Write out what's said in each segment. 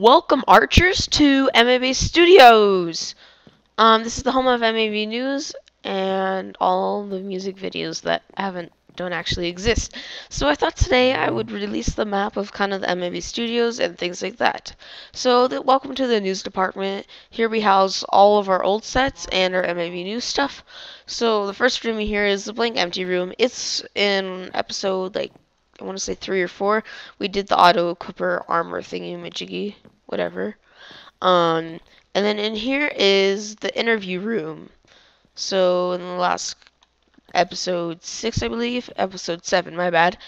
Welcome, archers, to MAB Studios. Um, this is the home of MAB News and all the music videos that haven't don't actually exist. So I thought today I would release the map of kind of the MAB Studios and things like that. So the, welcome to the news department. Here we house all of our old sets and our MAB News stuff. So the first room here is the blank empty room. It's in episode like I want to say three or four. We did the auto equiper armor thingy majiggy, whatever. Um, and then in here is the interview room. So in the last episode six, I believe, episode seven, my bad.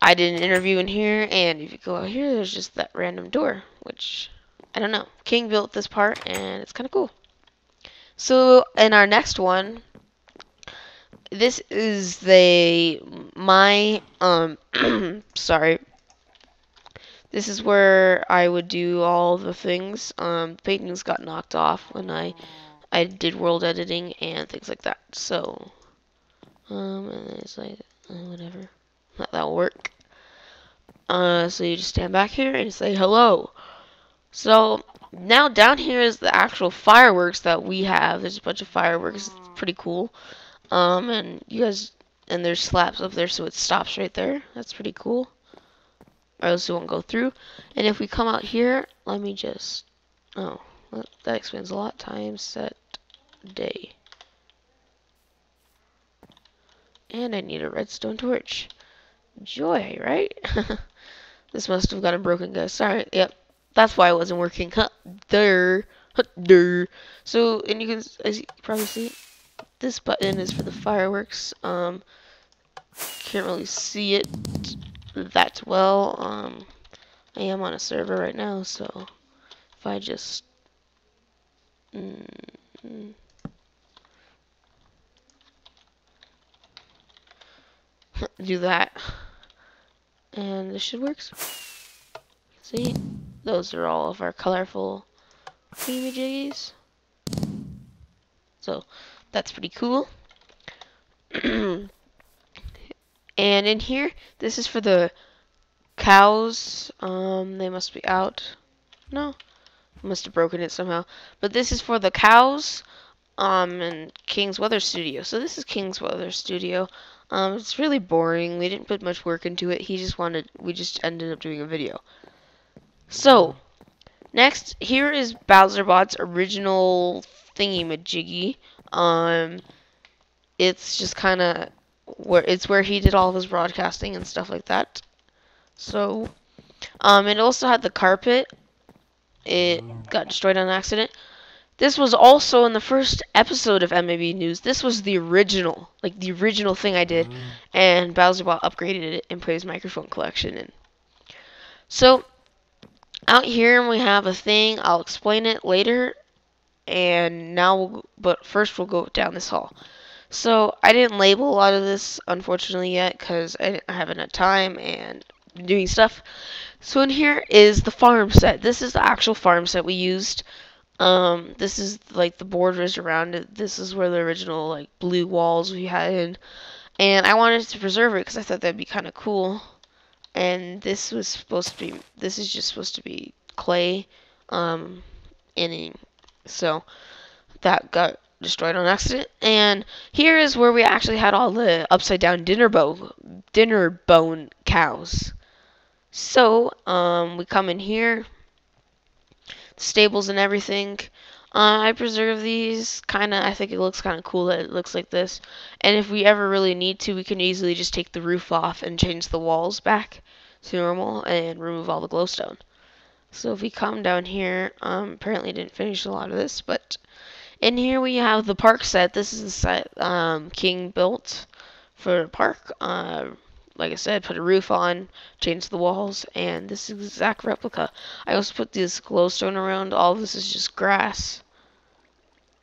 I did an interview in here, and if you go out here, there's just that random door, which I don't know. King built this part, and it's kind of cool. So in our next one, this is the my um sorry. This is where I would do all the things. Um paintings got knocked off when I I did world editing and things like that. So um and it's like uh, whatever. That that'll work. Uh so you just stand back here and say hello. So now down here is the actual fireworks that we have. There's a bunch of fireworks. It's pretty cool. Um, and you guys, and there's slabs up there, so it stops right there. That's pretty cool. Or else it won't go through. And if we come out here, let me just, oh, that explains a lot. Time set day. And I need a redstone torch. Joy, right? this must have gotten broken, guys. Sorry. Yep. That's why it wasn't working. Huh. There. Huh. There. So, and you can, as you probably see, this button is for the fireworks. Um, can't really see it that well. Um, I am on a server right now, so if I just mm, do that, and this should work. See, those are all of our colorful images. So that's pretty cool. and in here, this is for the cows. Um, they must be out. No, must have broken it somehow. But this is for the cows. Um, and King's Weather Studio. So this is King's Weather Studio. Um, it's really boring. We didn't put much work into it. He just wanted. We just ended up doing a video. So, next here is BowserBot's original thingy majiggy. Um, it's just kind of where it's where he did all of his broadcasting and stuff like that. So, um, it also had the carpet. It got destroyed on accident. This was also in the first episode of MAB News. This was the original, like the original thing I did, and BowserBot upgraded it and put his microphone collection in. So, out here we have a thing. I'll explain it later and now we'll, but first we'll go down this hall. So I didn't label a lot of this unfortunately yet because I didn't have enough time and doing stuff. So in here is the farm set. This is the actual farm set we used. Um, this is like the borders around it. This is where the original like blue walls we had in. And I wanted to preserve it because I thought that'd be kind of cool. And this was supposed to be, this is just supposed to be clay, um, and so that got destroyed on accident. And here is where we actually had all the upside down Dinnerbone dinner bone cows. So um, we come in here, stables and everything. Uh, I preserve these kind of. I think it looks kind of cool that it looks like this. And if we ever really need to, we can easily just take the roof off and change the walls back to normal and remove all the glowstone. So if we come down here, um, apparently didn't finish a lot of this, but in here we have the park set. This is the set um, King built for the park. Uh, like I said, put a roof on, changed the walls, and this is exact replica. I also put this glowstone around. All this is just grass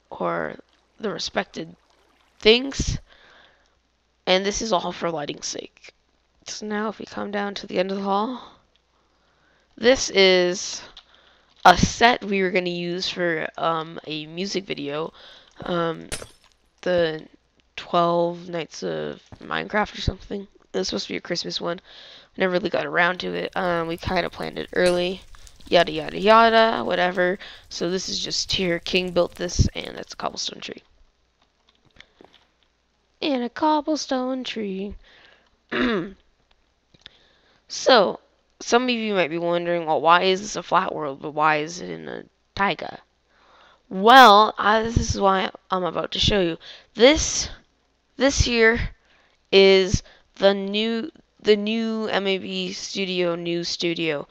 or the respected things. And this is all for lighting's sake. So now if we come down to the end of the hall, this is a set we were going to use for um, a music video. Um, the 12 Nights of Minecraft or something. It was supposed to be a Christmas one. Never really got around to it. Um, we kind of planned it early. yada yada yada, whatever. So this is just here. King built this, and that's a cobblestone tree. And a cobblestone tree. so, some of you might be wondering, well, why is this a flat world, but why is it in a taiga? Well, I, this is why I'm about to show you. This, this here is the new, the new MAB Studio, new studio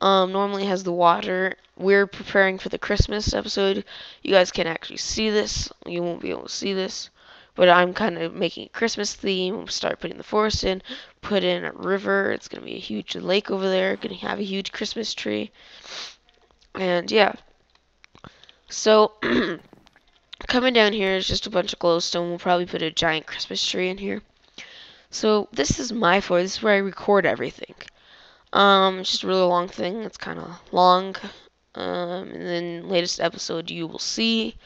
um, normally has the water. We're preparing for the Christmas episode. You guys can actually see this. You won't be able to see this. But I'm kind of making a Christmas theme. We'll start putting the forest in. Put in a river. It's going to be a huge lake over there. To have a huge Christmas tree. And yeah. So, coming down here is just a bunch of glowstone. We'll probably put a giant Christmas tree in here. So, this is my floor. This is where I record everything. Um, it's just a really long thing. It's kind of long. Um, and then latest episode you will see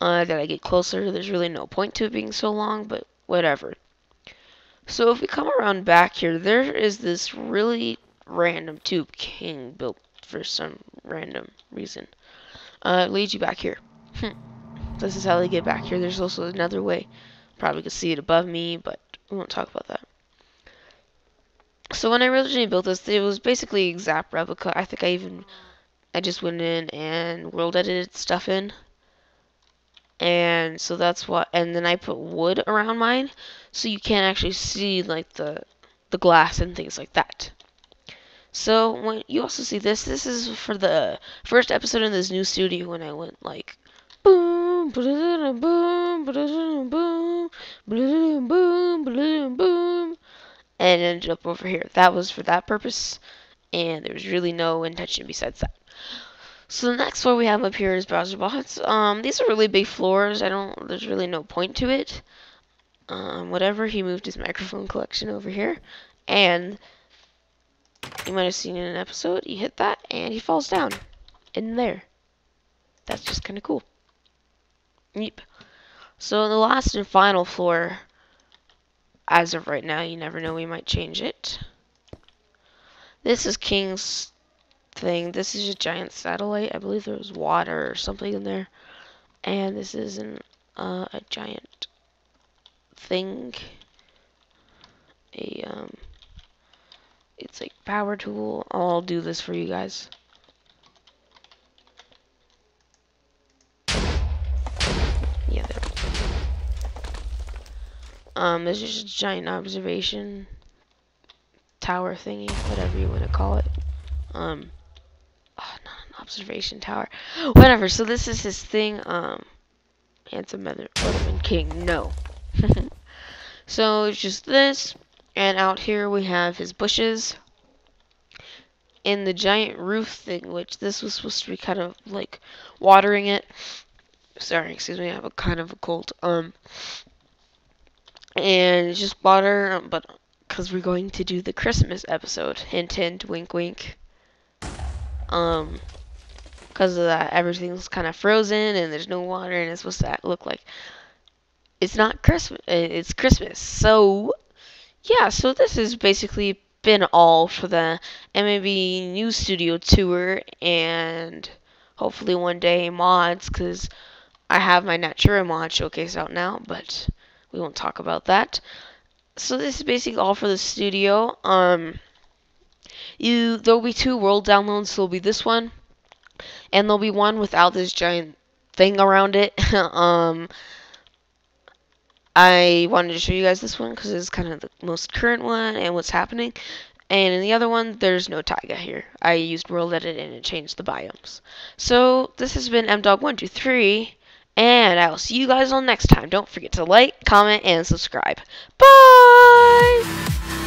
uh, that I get closer. There's really no point to it being so long, but whatever. So if we come around back here, there is this really random tube King built for some random reason. Uh, leads you back here. this is how they get back here. There's also another way. Probably could see it above me, but we won't talk about that. So when I originally built this, it was basically exact replica. I think I even, I just went in and world edited stuff in and so that's why. and then I put wood around mine so you can't actually see like the the glass and things like that so when you also see this this is for the first episode in this new studio when I went like boom boom boom boom boom boom boom and ended up over here that was for that purpose and there was really no intention besides that so the next floor we have up here is BowserBot's. Um, these are really big floors. I don't. There's really no point to it. Um, whatever. He moved his microphone collection over here, and you might have seen in an episode. You hit that, and he falls down in there. That's just kind of cool. Yep. So the last and final floor as of right now, you never know, we might change it. This is King's thing. This is a giant satellite. I believe there was water or something in there. And this is an, uh, a giant thing. A, um, it's like power tool. I'll do this for you guys. Yeah. Um, it's just a giant observation tower thingy, whatever you want to call it. Um, observation tower. Whatever, so this is his thing, um, handsome Weatherman King, no. so it's just this, and out here we have his bushes. In the giant roof thing, which this was supposed to be kind of like watering it. Sorry, excuse me, I have a kind of a cold. Um, and just water, but because we're going to do the Christmas episode. Hint, hint, wink, wink. Um, because of that, everything's kind of frozen and there's no water, and it's supposed to look like it's not Christmas. It's Christmas. So, yeah. So this has basically been all for the MAB new studio tour, and hopefully one day mods, because I have my Natura mod showcase out now, but we won't talk about that. So this is basically all for the studio. Um, you there'll be two world downloads. There'll be this one, and there'll be one without this giant thing around it. um, I wanted to show you guys this one because it's kind of the most current one and what's happening. And in the other one, there's no taiga here. I used World Edit and it changed the biomes. So this has been MDog123. And I will see you guys on next time. Don't forget to like, comment, and subscribe. Bye!